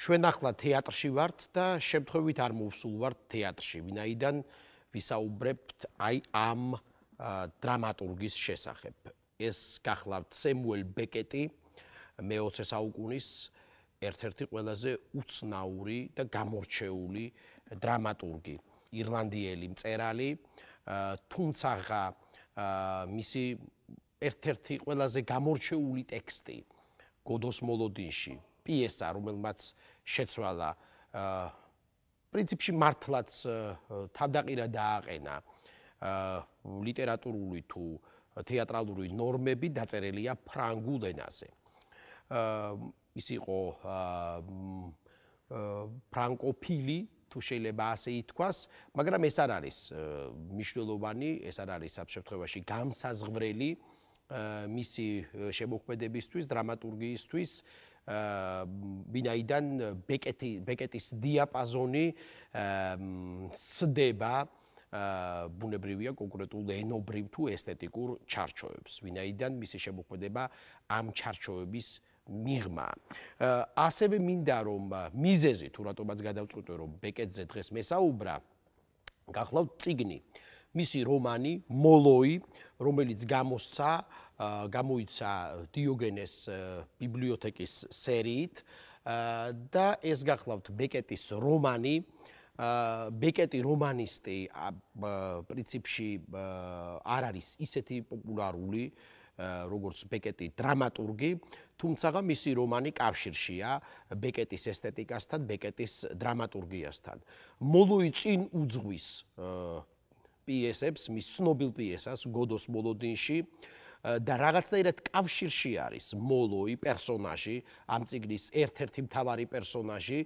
ჩვენ ახლა თეატრში ვართ და შემთხვევით არ მოვსულ ვართ თეატრში, ვინაიდან ვისაუბრებთ აი ამ დრამატურგის შესახებ. ეს გახლავთ სემუელ ბეკეტი, მე-20 საუკუნის ერთ-ერთი ყველაზე უცნაური და გამორჩეული დრამატურგი, ირლანდიელი მწერალი, თუმცა მისი ერთ-ერთი ყველაზე გამორჩეული ტექსტი გოდოს მოლოდინში პიესა, რომელმაც შეცვალა პრინციპში მართლაც თავდაყირა დააყენა აა ლიტერატურული თუ თეატრალური ნორმები დაწერილია ფრანგულ ენაზე. ის იყო ფრანკოფილი თუ შეიძლება ასე ითქვას, მაგრამ ეს არ არის მნიშვნელოვანი, ეს არ არის ამ შემთხვევაში გამსაზღვრელი მისი შემოქმედებისთვის, დრამატურგიისთვის, ვინაიდან ბეკეტი ბეკეტის დიაპაზონი სდება ბუნებრივია კონკრეტულ ენობრივ თუ ესთეტიკურ ჩარჩოებს ვინაიდან მისი შემოქმედება ამ ჩარჩოების მიღმა. ასევე მინდა რომ მიზეზი თუ რატომაც გადავწყვიტე რომ ბეკეტზე დღეს მესაუბრა გახლავთ ციგნი მისი რომანი მოლოი რომელიც გამოსცა გამოიცა დიოგენეს ბიბლიოთეკის სერიით და ეს გახლავთ ბეკეტის რომანი. ბეკეტი რომანისტი პრინციპში არ არის ისეთი პოპულარული როგორც ბეკეტი დრამატურგი, თუმცა მისი რომანი კავშირშია ბეკეტის ესთეტიკასთან, ბეკეტის დრამატურგიასთან. მოლოი წინ უძღვის პიესებს, მის ცნობილ პიესას გოდოს მოლოდინში, და რაღაცნაირად კავშირში არის მოლოი პერსონაჟი, ამ ციგნის ერთ-ერთი მთავარი პერსონაჟი,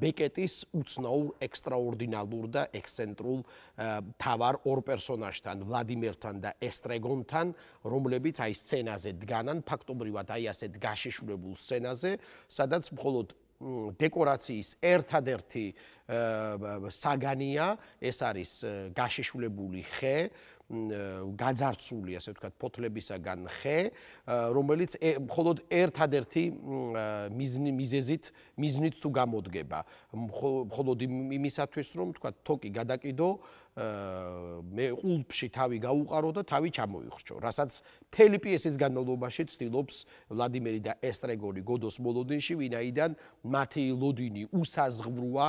ბეკეტის უცნაურ ექსტრაორდინალურ და ექსცენტრულ მთავარ ორ პერსონაჟთან, ვლადიმერთან და ესტრეგონთან, რომლებიც აი სცენაზე დგანან, ფაქტობრივად აი ასეთ გაშიშულებულ სცენაზე, სადაც მხოლოდ დეკორაციის ერთადერთი საგანია, ეს არის გაშიშულებული ხე, გაძარცული, ასე ვთქვათ, ფოთლებისაგან ხე, რომელიც მხოლოდ ერთადერთი მიზნი მიზეზით, მიზნით თუ გამოდგება. მხოლოდ იმისათვის, რომ ვთქვათ, თოკი გადაკიდო, მე ყულფში თავი გაუყარო და თავი ჩამოიხრჩო. რასაც მთელი პიესის განმავლობაში ცდილობს ვლადიმერი და ესტრეგონი გოდოს მოლოდინში, ვინაიდან მათი ლოდინი უსაზღვროა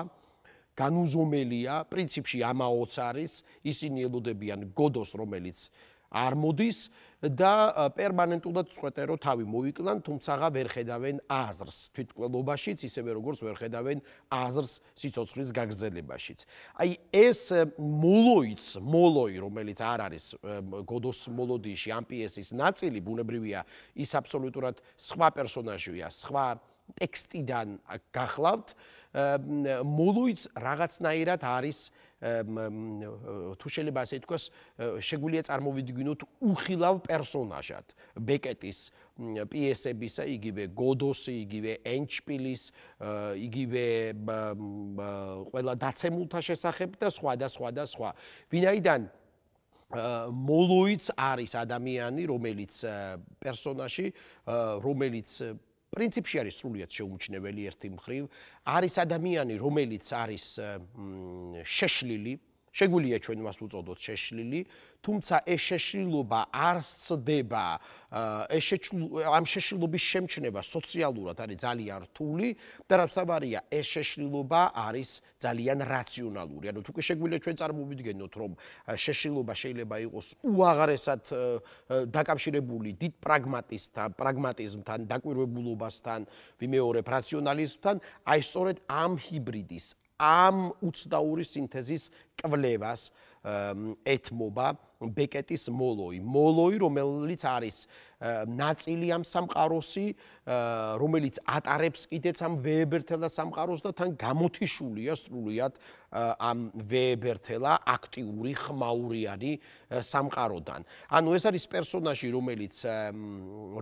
განუზომელია, პრინციპში ამაოც არის, ისინი ელოდებიან გოდოს, რომელიც არ მოდის და პერმანენტულად წვეთე რომ თავი მოიკლან, თუმცა ვერ ხედავენ აზრს თვითკვლობაშიც, ისევე როგორც ვერ ხედავენ აზრს სიცოცხლის გაგრძელებაშიც. აი ეს მოლოიც, მოლოი, რომელიც არ არის გოდოს მოლოდიში ამ პიესის ნაწილი, ბუნებრივია, ის აბსოლუტურად სხვა პერსონაჟია, სხვა ტექსტიდან გახლავთ. მოლუიც რაღაცნაირად არის თუ შეიძლება ასე ითქვას, შეგვიძლია წარმოვიდგინოთ უხილავ პერსონაჟად ბეკეტის პიესებისა, იგივე გოდოსი, იგივე ენჩპილის, იგივე ყველა დაცემულთა შესახებ და სხვა და სხვა და სხვა. ვინაიდან მოლუიც არის ადამიანი, რომელიც პერსონაჟი, რომელიც პრინციპში არის სრულიად შეუმჩნეველი ერთი მხრივ. არის ადამიანი, რომელიც არის შეშლილი, შეგვიძლია ჩვენ მას უწოდოთ შეშლილი, თუმცა ეს შეშლილობა არ სწდება, ეს ამ შეშლილობის შემჩნევა სოციალურად არის ძალიან რთული და რაც თავარია, ეს შეშლილობა არის ძალიან რაციონალური. ანუ თუკი შეგვიძლია ჩვენ წარმოვიდგენოთ, რომ შეშლილობა შეიძლება იყოს უაღრესად დაკავშირებული დიდ პრაგმატისტთან, პრაგმატიზმთან, დაკვირვებულობასთან, ვიმეორებ რაციონალიზმთან, აი სწორედ ამ ჰიბრიდის ამ უცდაური სინთეზის კვლევას ეთმობა ბეკეტის მოლოი. მოლოი, რომელიც არის ნაწილი ამ სამყაროსი, რომელიც ატარებს კიდეც ამ ვეებერთელა სამყაროს და თან გამოთიშულია სრულიად ამ ვეებერთელა აქტიური ხმაურიანი სამყაროდან. ანუ ეს არის პერსონაჟი, რომელიც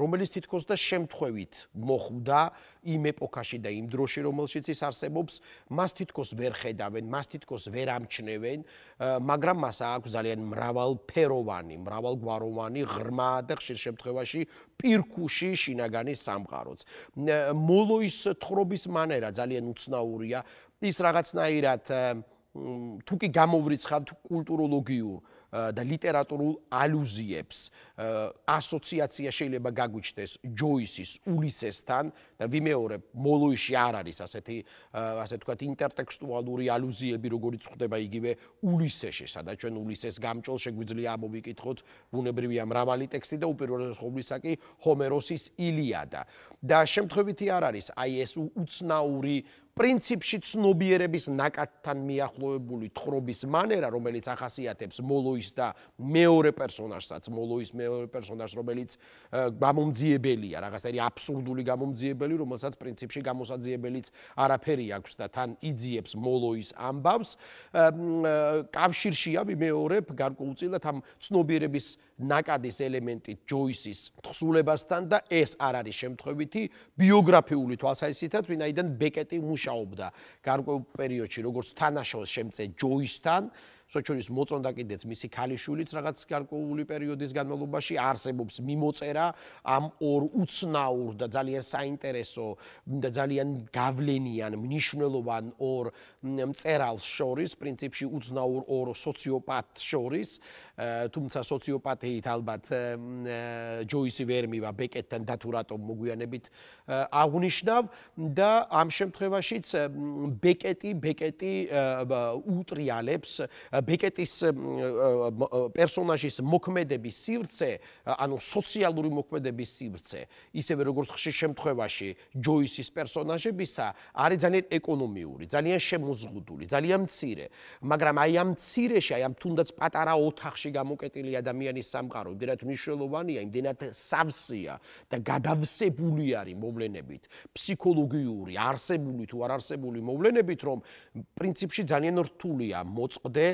რომელიც თითქოს და შემთხვევით მოხვდა იმ ეპოქაში და იმ დროში, რომელშიც ის არსებობს, მას თითქოს ვერ ხედავენ, მას თითქოს ვერ ამჩნევენ, მაგრამ მას აქვს ძალიან მრავალფეროვანი, მრავალგვაროვანი ღრმა და ხშირ შემთხვევაში პირქუში შინაგანი სამყაროც. მოლოის თხრობის მანერა ძალიან უცნაურია. ის რაღაცნაირად თუ კი გამოვრიცხავთ კულტუროლოგიურ და ლიტერატურულ ალუზიებს. ასოციაცია შეიძლება გაგვიჩნდეს ჯოისის ულისესთან და ვიმეორებ მოლოიში არ არის ასეთი ასე ვთქვათ ინტერტექსტუალური ალუზიები როგორიც ხდება იგივე ულისეში სადაც ჩვენ ულისეს გამჭოლ შეგვიძლია ამოვიკითხოთ ბუნებრივია მრავალი ტექსტი და უპირველეს ყოვლისა კი ჰომეროსის ილიადა და შემთხვევითი არ არის აი ეს უცნაური პრინციპში ცნობიერების ნაკადთან მიახლოებული თხრობის მანერა, რომელიც ახასიათებს მოლოის და მეორე პერსონაჟსაც, მოლოის მეორე პერსონაჟს, რომელიც გამომძიებელია, რაღაცნაირი აბსურდული გამომძიებელი, რომელსაც პრინციპში გამოსაძიებელიც არაფერი აქვს და თან იძიებს მოლოის ამბავს, კავშირშია მეორე გარკვეულწილად ამ ცნობიერების ნაკადის ელემენტი ჯოისის თხზულებასთან და ეს არ არის შემთხვევითი ბიოგრაფიული თვალსაზრისითაც, ვინაიდან ბეკეტი მუშაობდა გარკვეულ პერიოდში როგორც თანაშოს შემწე ჯოისთან, სოჩურის მოწონდა კიდეც მისი ქალიშვილიც რაღაც გარკვეული პერიოდის განმავლობაში. არსებობს მიმოწერა ამ ორ უცნაურ და ძალიან საინტერესო და ძალიან გავლენიან მნიშვნელოვან ორ მწერალს შორის, პრინციპში უცნაურ ორ სოციოპატ შორის, თუმცა სოციოპათიით ალბათ ჯოისი ვერ მივა ბეკეტთან და თუ რატომ მოგვიანებით აღნიშნავ და ამ შემთხვევაშიც ბეკეტი ბეკეტი უტრიალებს ბეკეტის პერსონაჟის მოქმედების სივრცე, ანუ სოციალური მოქმედების სივრცე, ისევე როგორც ხშირ შემთხვევაში ჯოისის პერსონაჟებისა, არის ძალიან ეკონომიური, ძალიან შემოზღუდული, ძალიან მცირე, მაგრამ აი ამ მცირეში, აი ამ თუნდაც პატარა ოთახში გამოკეტილი ადამიანის სამყარო, იმდენად მნიშვნელოვანია, იმდენად სავსეა და გადავსებული არის მოვლენებით, ფსიქოლოგიური, არსებული თუ არ არსებული მოვლენებით, რომ პრინციპში ძალიან რთულია მოწყდე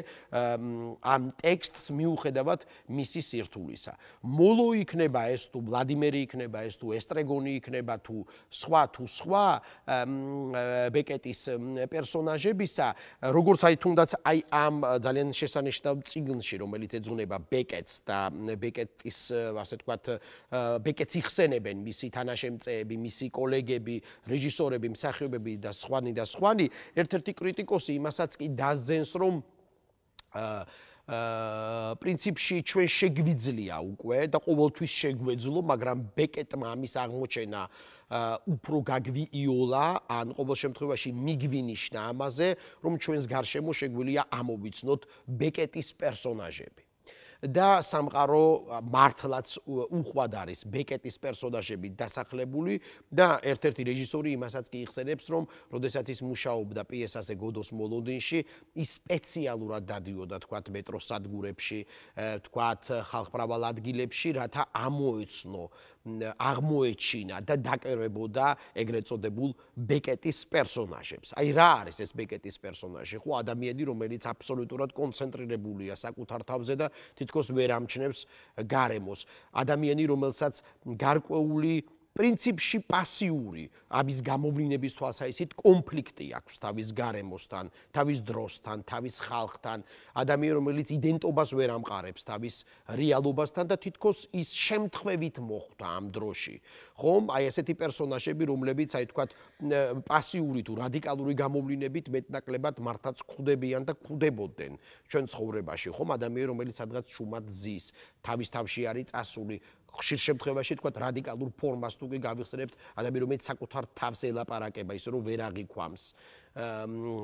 ამ ტექსტს მიუხედავად მისი სირთულისა. მოლო იქნება ეს თუ ვლადიმერი იქნება ეს თუ ესტრეგონი იქნება თუ სხვა თუ სხვა ბეკეტის პერსონაჟებისა, როგორც აი თუნდაც აი ამ ძალიან შესანიშნავ ციგნში, რომელიც ეძღვნება ბეკეტს და ბეკეტის ასე თქვათ ბეკეტს იხსენებენ მისი თანაშემწეები, მისი კოლეგები, რეჟისორები, მსახიობები და სხვანი და სხვანი, ერთ-ერთი კრიტიკოსი იმასაც კი დასძენს, რომ აა პრინციპში ჩვენ შეგვიძლია უკვე და ყოველთვის შეგვეძლო, მაგრამ ბეკეტმა ამის აღმოჩენა უფრო გაგვიიოლა, ან ყოველ შემთხვევაში მიგვინიშნა ამაზე, რომ ჩვენს გარშემო შეგვიძლია ამოვიცნოთ ბეკეტის პერსონაჟები. და სამყარო მართლაც უხვად არის ბეკეტის პერსონაჟები დასახლებული და ერთ-ერთი რეჟისორი იმასაც კი იხსენებს რომ როდესაც ის მუშაობდა პიესაზე გოდოს მოლოდინში ის სპეციალურად დადიოდა თქვათ მეტროს სადგურებში თქვათ ხალხმრავალ ადგილებში რათა ამოეცნო აღმოეჩინა და დაკერებოდა ეგრეთ წოდებულ ბეკეტის პერსონაჟებს. აი რა არის ეს ბეკეტის პერსონაჟი? ხო ადამიანი რომელიც აბსოლუტურად კონცენტრირებულია საკუთარ თავზე და თითქოს ვერ ამჩნევს გარემოს. ადამიანი რომელსაც გარკვეული პრინციპში პასიური ამის გამოვლინების თვალსაჩინო კონფლიქტი აქვს თავის გარემოსთან, თავის დროსთან, თავის ხალხთან, ადამიანი რომელიც იდენტობას ვერ ამყარებს თავის რეალობასთან და თითქოს ის შემთხვევით მოხვდა ამ დროში. ხომ? აი ესეთი პერსონაჟები, რომლებიც აი თქვა პასიური თუ რადიკალური გამოვლინებით მეტნაკლებად მართაც ხვდებიან და ხვდებოდნენ ჩვენ ცხოვრებაში, ხომ? ადამიანი რომელიც სადღაც შუმად ზის, თავის თავში არის წასული, ხშირ შემთხვევაში თქვა რადიკალურ ფორმას თუ კი გავიხსენებთ ადამიანი რომელიც საკუთარ თავს ელაპარაკება ისე რომ ვერ აღიქვამს.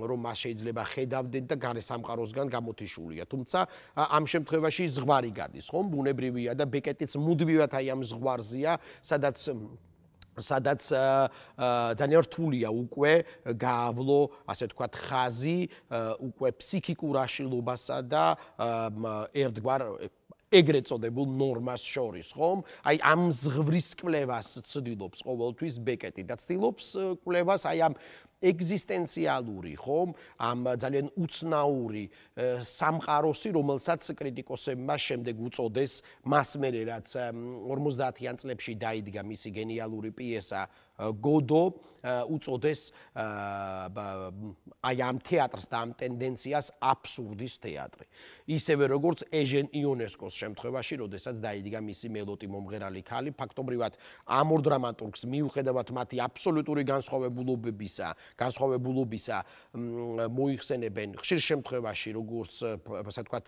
რომ მას შეიძლება ხედავდეთ და გარე სამყაროსგან გამოთიშულია. თუმცა ამ შემთხვევაში ზღვარი გადის ხომ? ბუნებრივია და ბეკეტიც მუდმივად აი ამ ზღვარზია სადაც სადაც ძალიან რთულია უკვე გაავლო ასე ვთქვათ ხაზი უკვე ფსიქიკურ აშლილობასა და ერთგვარ ეგრეთ წოდებულ ნორმას შორის, ხომ? აი ამ ზღვრის კვლევას ცდილობს ყოველთვის ბეკეტი და ცდილობს კვლევას აი ამ ეგზისტენციალური, ხომ? ამ ძალიან უცნაური სამყაროსი, რომელსაც კრიტიკოსებმა შემდეგ უწოდეს მას მერე რაც 50-იან წლებში დაიდგა მისი გენიალური პიესა გოდო უწოდეს აი ამ თეატრს და ამ ტენდენციას აბსურდის თეატრი. ისევე როგორც ეჟენ იონესკოს შემთხვევაში, როდესაც დაიდგა მისი მელოტი მომღერალი ქალი, ფაქტობრივად ამ ორ დრამატურგს მიუხედავად მათი აბსოლუტური განსხვავებულობებისა, განსხვავებულობისა მოიხსენებენ ხშირ შემთხვევაში, როგორც ასე ვთქვათ,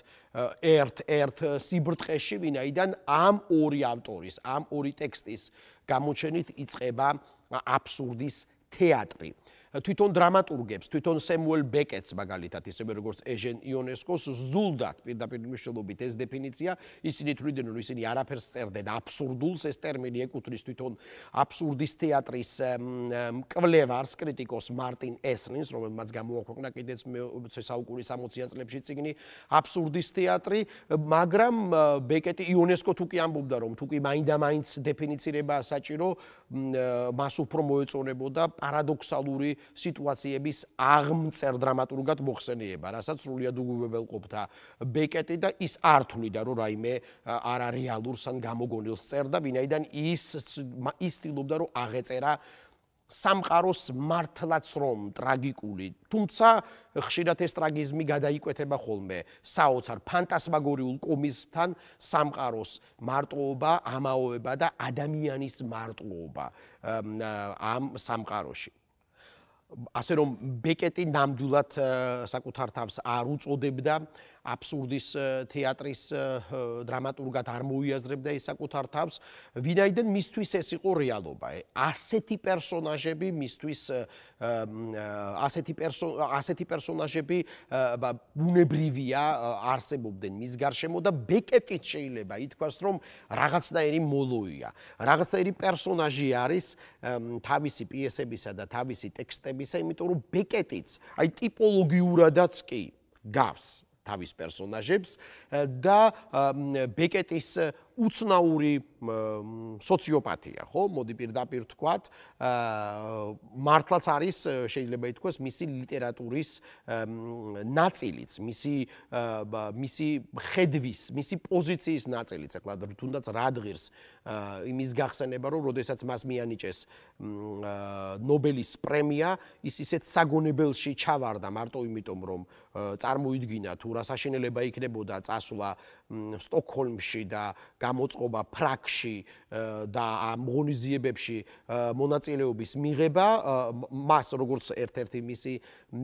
ერთ-ერთ სიბრტყეში, ვინაიდან ამ ორი ავტორის, ამ ორი ტექსტის გამოჩენით იწება აბსურდის თეატრი. თვითონ დრამატურგებს, თვითონ სემუელ ბეკეტს მაგალითად, ისევე როგორც ეჟენ იონესკოს ზულდათ პირდაპირ მნიშვნელობით ეს დეფინიცია, ისინი თვლიდნენ, რომ ისინი არაფერს წერდნენ აბსურდულს, ეს ტერმინი ეკუთვნის თვითონ აბსურდის თეატრის მკვლევარს, კრიტიკოს მარტინ ესლინს, რომელმაც გამოაქვეყნა კიდეც მე საუკუნის 60-იან წლებში წიგნი აბსურდის თეატრი, მაგრამ ბეკეტი იონესკო თუ კი ამბობდა, რომ თუ კი მაინდა-მაინც დეფინიცირება საჭირო, მას უფრო მოეწონებოდა პარადოქსალური სიტუაციების აღმწერ დრამატურგად მოხსენიება, რასაც სრულიად უგუბებელყოფდა ბეკეტი და ის არ თვლიდა, რომ რაიმე არარეალურს ან გამოგონილს წერდა, ვინაიდან ის ის თილობდა, რომ აღეწერა სამყაროს მართლაც რომ ტრაგიკული, თუმცა ხშირად ეს ტრაგიზმი გადაიკვეთება ხოლმე საოცარ ფანტასმაგორიულ კომისთან სამყაროს მარტოობა, ამაოება და ადამიანის მარტოობა ამ სამყაროში. ასე რომ ბეკეტი ნამდვილად საკუთარ თავს არ უწოდებდა აბსურდის თეატრის დრამატურგად არ მოიაზრებდა ის საკუთარ თავს, ვინაიდან მისთვის ეს იყო რეალობა. ასეთი პერსონაჟები მისთვის ასეთი ასეთი პერსონაჟები ბუნებრივია არსებობდნენ მის გარშემო და ბეკეტიც შეიძლება ითქვას, რომ რაღაცნაირი მოლოია. რაღაცნაირი პერსონაჟი არის თავისი პიესებისა და თავისი ტექსტებისა, იმიტომ რომ ბეკეტიც აი ტიპოლოგიურადაც კი გავს თავის პერსონაჟებს და ბეკეტის უცნაური სოციოპათია, ხო? მოდი პირდაპირ ვთქვათ, მართლაც არის შეიძლება ითქვას მისი ლიტერატურის ნაწილიც, მისი მისი ხედვის, მისი პოზიციის ნაწილიც, ეხლა თუნდაც რა დღირს იმის გახსენება, რომ როდესაც მას მიანიჭეს ნობელის პრემია, ის ისეთ საგონებელში ჩავარდა მარტო იმიტომ, რომ წარმოიდგინა თუ რა საშინელება იქნებოდა წასვლა სტოკჰოლმში და გამოწყობა ფრაქში და ამ ღონისძიებებში მონაწილეობის მიღება მას როგორც ერთ-ერთი მისი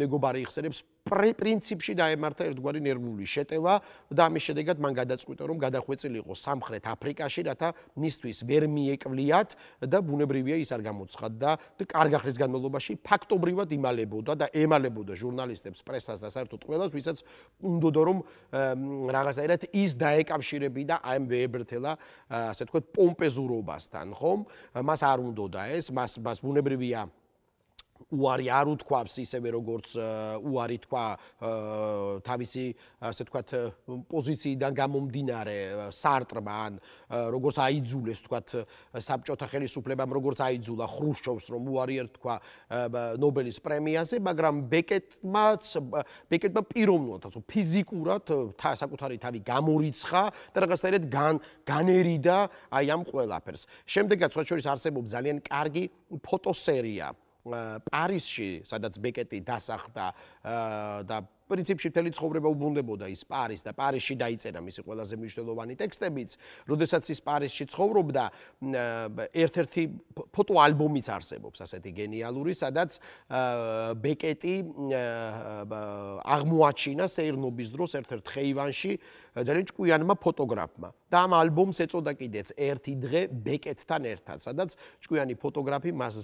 მეგობარი იხსენებს პრინციპში დაემართა ერთგვარი ნერვული შეტევა და ამის შედეგად მან გადაწყვიტა რომ გადახვეწილიყო სამხრეთ აფრიკაში რათა მისთვის ვერ მიეკვლიათ და ბუნებრივია ის არ გამოცხადდა და კარგ ახლის განმავლობაში ფაქტობრივად იმალებოდა და ემალებოდა ჟურნალისტებს პრესას და საერთოდ ყველას ვისაც უნდოდა რომ რაღაცაირად ის დაეკავშირებინა ამ ვეებერთელა ასე თქვა პომპეზურობასთან ხომ? მას არ უნდოდა ეს მას მას ბუნებრივია უარი არ უთქვავს ისევე როგორც უარი თქვა თავისი ასე ვთქვათ პოზიციიდან გამომდინარე სარტრმა ან როგორც აიძულეს ვთქვათ საბჭოთა ხელისუფლებამ როგორც აიძულა ხრუშჩოვს რომ უარი არ თქვა ნობელის პრემიაზე მაგრამ ბეკეტმაც ბეკეტმა პიროვნულად ასე ფიზიკურად საკუთარი თავი გამორიცხა და რაღაცნაირად განერიდა აი ამ ყველაფერს. შემდეგაც სხვა შორის არსებობს ძალიან კარგი ფოტოსერია პარიზში, სადაც ბეკეტი დასახდა და პრინციპში მთელი ცხოვრება უბრუნდებოდა ის პარიზს და პარიზში დაიწერა მისი ყველაზე მნიშვნელოვანი ტექსტებიც. როდესაც ის პარიზში ცხოვრობდა, ერთ-ერთი ფოტოალბომიც არსებობს, ასეთი გენიალური, სადაც ბეკეტი აღმოაჩინა სეირნობის დროს ერთ-ერთ ხეივანში ძალიან ჭკვიანმა ფოტოგრაფმა. და ამ ალბომს ეწოდა კიდეც ერთი დღე ბეკეტთან ერთად, სადაც ჭკვიანი ფოტოგრაფი მას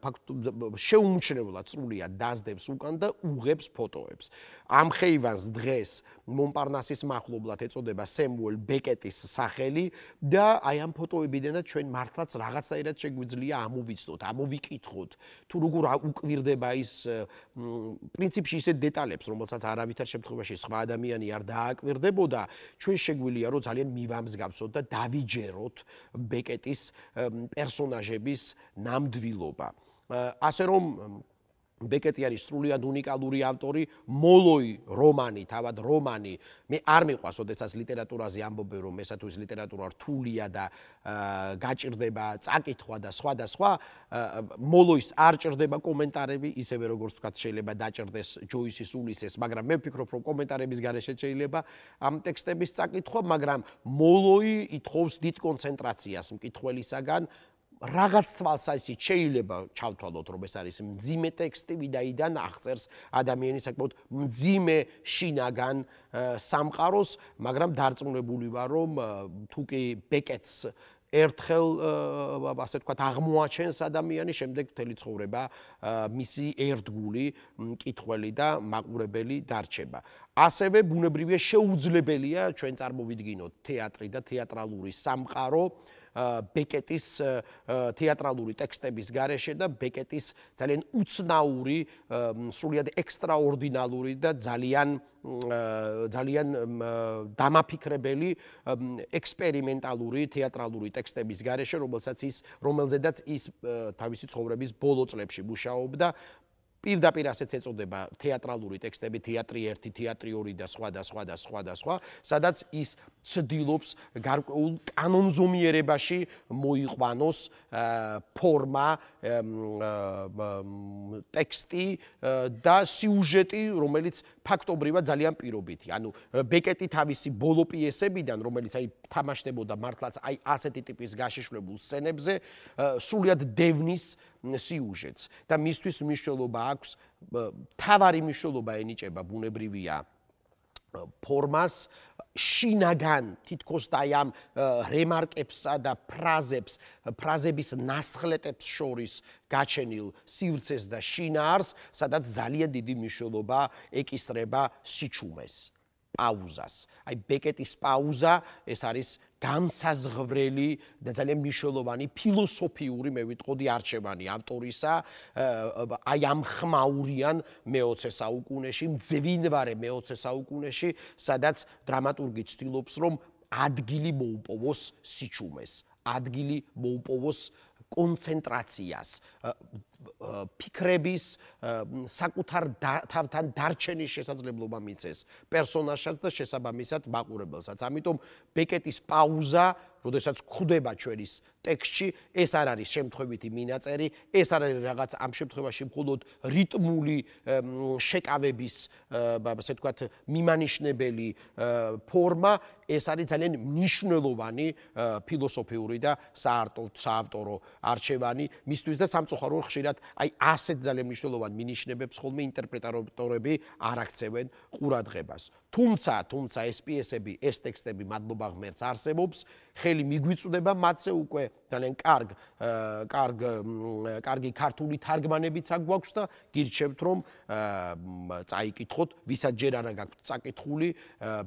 ფაქტობრივად შეუმჩნევლად სრულიად დაძდებს უკან და უღებს ფოტოებს. ამ ხეივანს დღეს მონპარნასის מחლობლად ეწოდება სემუელ ბეკეტის სახელი და აი ამ ფოტოებიდანაც ჩვენ მართლაც რაღაცაირად შეგვიძლია ამოვიცნოთ, ამოვიკითხოთ, თუ როგორ უკვირდება ის პრინციპში ისეთ დეტალებს, რომელსაც არავითარ შემთხვევაში სხვა ადამიანი არ დააკვირდებოდა ჩვენ შეგვიძლია რომ ძალიან მივამსგავსოთ და დავიჯეროთ ბეკეტის პერსონაჟების ნამდვილობა. ასე რომ ბეკეტი არის სრულიად უნიკალური ავტორი, მოლოი რომანი, თავად რომანი. მე არ მიყვას, ოდესაც ლიტერატურაზე ამბობენ, რომ ესა თუ ის ლიტერატურა რთულია და გაჭirdება წაკითხვა და სხვა და სხვა. მოლოის არ ჭirdება კომენტარები, ისევე როგორც თქვა შეიძლება დაჭirdეს ჯოისის ულისეს, მაგრამ მე ვფიქრობ, რომ კომენტარების გარეშე შეიძლება ამ ტექსტების წაკითხვა, მაგრამ მოლოი ითხოვს დიდ კონცენტრაციას მკითხველისაგან. რაღაც თვალსაზრისით შეიძლება ჩავთვალოთ, რომ ეს არის მძიმე ტექსტი, ვიდაიდან აღწერს ადამიანის საკმაოდ მძიმე შინაგან სამყაროს, მაგრამ დარწმუნებული ვარ, რომ თუკი ბეკეტს ერთხელ ასე თქვა აღმოაჩენს ადამიანი, შემდეგ მთელი ცხოვრება მისი ერთგული მკითხველი და მაყურებელი დარჩება. ასევე ბუნებრივია შეუძლებელია ჩვენ წარმოვიდგინოთ თეატრი და თეატრალური სამყარო ბეკეტის თეატრალური ტექსტების გარეშე და ბეკეტის ძალიან უცნაური, სრულიად ექსტრაორდინალური და ძალიან ძალიან დამაფიქრებელი ექსპერიმენტალური თეატრალური ტექსტების გარეშე, რომელსაც ის რომელზედაც ის თავისი ცხოვრების ბოლო წლებში მუშაობდა, პირდაპირ ასეც ეწოდება თეატრალური ტექსტები, თეატრი 1, თეატრი 2 და სხვა და სხვა და სხვა და სხვა, სადაც ის ცდილობს გარკვეულ კანონზომიერებაში მოიყვანოს ფორმა, ტექსტი და სიუჟეტი, რომელიც ფაქტობრივად ძალიან პირობითი. ანუ ბეკეტი თავისი ბოლო პიესებიდან, რომელიც აი თამაშდებოდა მართლაც აი ასეთი ტიპის გაშიშვლებულ სცენებზე, სრულიად დევნის სიუჟეტს. და მისთვის მნიშვნელობა აქვს თავარი მნიშვნელობა ენიჭება ბუნებრივია ფორმას შინაგან თითქოს და ამ რემარკებსა და ფრაზებს ფრაზების ნასხლეტებს შორის გაჩენილ სივრცეს და შინაარს სადაც ძალიან დიდი მნიშვნელობა ეკისრება სიჩუმეს პაუზას. აი ბეკეტის პაუზა ეს არის განსაზღვრელი და ძალიან მნიშვნელოვანი ფილოსოფიური მე ვიტყოდი არჩევანი ავტორისა აი ამ ხმაურიან მე-20 საუკუნეში მძვინვარე მე-20 საუკუნეში სადაც დრამატურგი ცდილობს რომ ადგილი მოუპოვოს სიჩუმეს ადგილი მოუპოვოს კონცენტრაციას ფიქრების საკუთარ თავთან დარჩენის შესაძლებლობა მიცეს პერსონაჟსაც და შესაბამისად მაყურებელსაც. ამიტომ ბეკეტის პაუზა როდესაც ხვდება ჩვენის ტექსტში, ეს არ არის შემთხვევითი მინაწერი, ეს არ არის რაღაც ამ შემთხვევაში მხოლოდ რიტმული შეკავების, ასე ვთქვათ, მიმანიშნებელი ფორმა, ეს არის ძალიან მნიშვნელოვანი ფილოსოფიური და საავტორო არჩევანი მისთვის და სამწუხაროდ ხშირად აი ასეთ ძალიან მნიშვნელოვან მინიშნებებს ხოლმე ინტერპრეტატორები არ აქცევენ ყურადღებას. თუმცა, თუმცა ეს პიესები, ეს ტექსტები მადლობა ღმერთს არსებობს, ხელი მიგვიწვდება მათზე უკვე ძალიან კარგ კარგ კარგი ქართული თარგმანებიც აქ გვაქვს და გირჩევთ რომ წაიკითხოთ, ვისაც ჯერ არა გაქვთ წაკითხული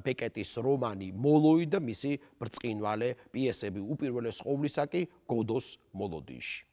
ბეკეტის რომანი მოლოი და მისი ბრწყინვალე პიესები. უპირველეს ყოვლისა კი გოდოს მოლოდიში